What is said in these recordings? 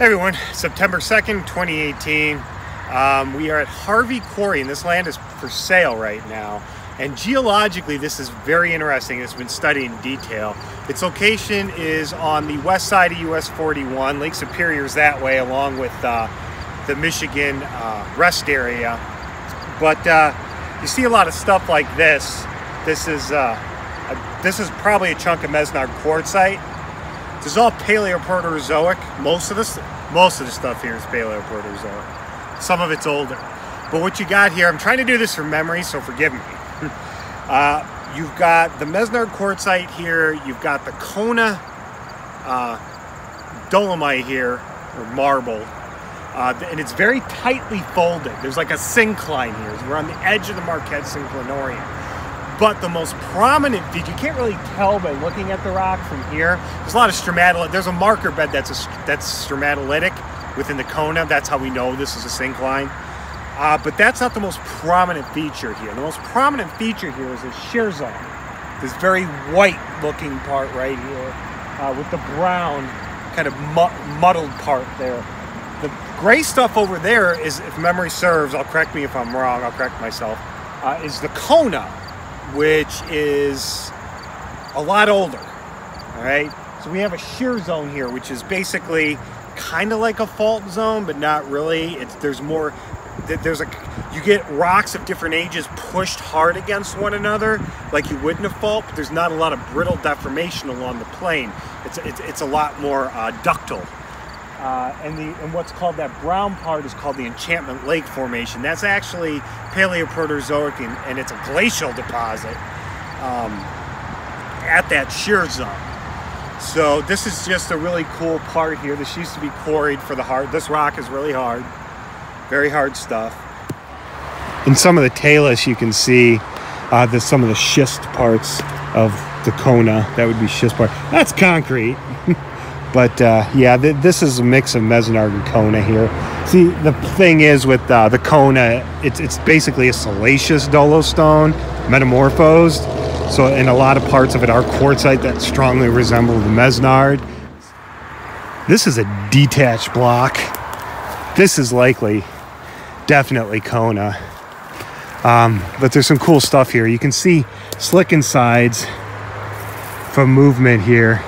everyone, September 2nd, 2018. Um, we are at Harvey Quarry and this land is for sale right now. And geologically, this is very interesting. It's been studied in detail. Its location is on the west side of US 41. Lake Superior is that way, along with uh, the Michigan uh, rest area. But uh, you see a lot of stuff like this. This is uh, a, this is probably a chunk of Mesnard quartzite. This is all Paleoproterozoic. Most of this, most of the stuff here is Paleoproterozoic. Some of it's older. But what you got here, I'm trying to do this from memory, so forgive me. uh, you've got the Mesnard quartzite here. You've got the Kona uh, dolomite here, or marble. Uh, and it's very tightly folded. There's like a syncline here. We're on the edge of the Marquette synclinorium. But the most prominent feature, you can't really tell by looking at the rock from here. There's a lot of stromatolite. There's a marker bed that's a, that's stromatolitic within the Kona. That's how we know this is a syncline. Uh, but that's not the most prominent feature here. The most prominent feature here is a shear zone. This very white looking part right here uh, with the brown kind of muddled part there. The gray stuff over there is, if memory serves, I'll correct me if I'm wrong, I'll correct myself, uh, is the Kona which is a lot older. All right, so we have a shear zone here, which is basically kind of like a fault zone, but not really. It's there's more. There's a you get rocks of different ages pushed hard against one another, like you would in a fault. But there's not a lot of brittle deformation along the plane. It's it's, it's a lot more uh, ductile. Uh, and the and what's called that brown part is called the Enchantment Lake Formation. That's actually Paleoproterozoic and, and it's a glacial deposit um, at that shear zone. So this is just a really cool part here. This used to be quarried for the hard. This rock is really hard, very hard stuff. In some of the talus, you can see uh, the, some of the schist parts of the Kona. That would be schist part. That's concrete. But uh, yeah, th this is a mix of Mesnard and Kona here. See, the thing is with uh, the Kona, it's, it's basically a siliceous dolostone, metamorphosed. So in a lot of parts of it are quartzite that strongly resemble the Mesnard. This is a detached block. This is likely, definitely Kona. Um, but there's some cool stuff here. You can see slick sides from movement here.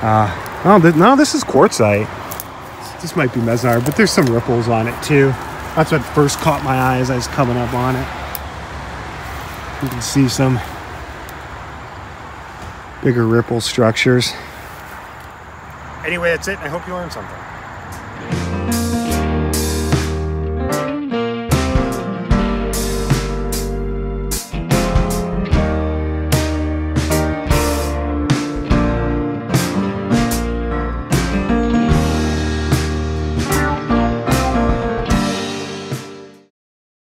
Uh, Oh, th no, this is quartzite. This might be Mesnard, but there's some ripples on it too. That's what first caught my eye as I was coming up on it. You can see some bigger ripple structures. Anyway, that's it. I hope you learned something.